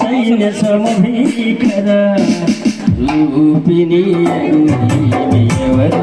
సైన్య సమభీకర రూపిణి ఎవరు?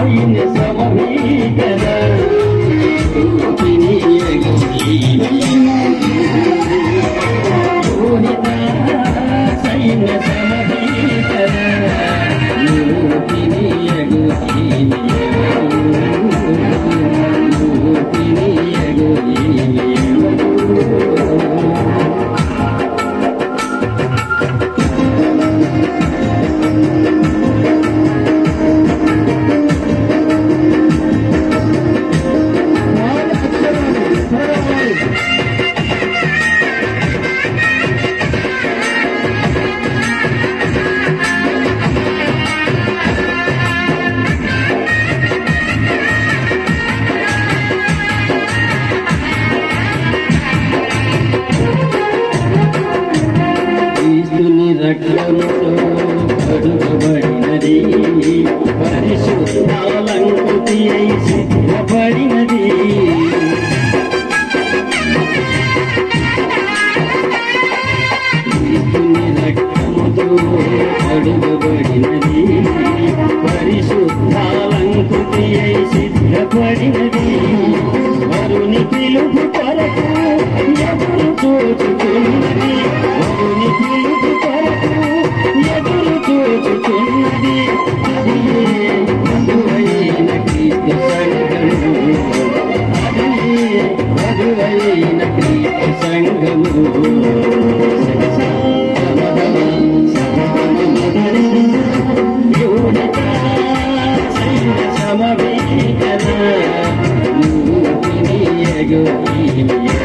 సైన్య సమీకర క్రీస్తుని రక్తముతో కడుగబడినది అయి సిద్ధపడినది రక్తముతో కడుగబడినది పరిశుద్ధాలంకృతి అయి సిద్ధపడినది. సమవేకన రూపిణి